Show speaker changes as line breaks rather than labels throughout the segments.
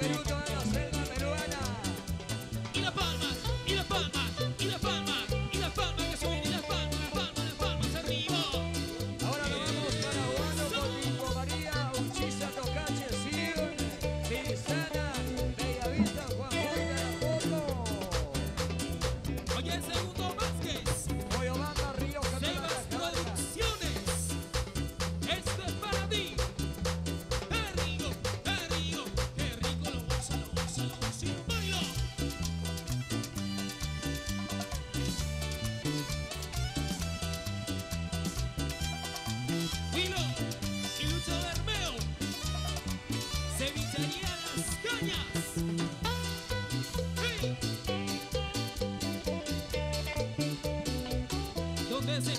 you
Donde se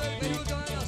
Jai you.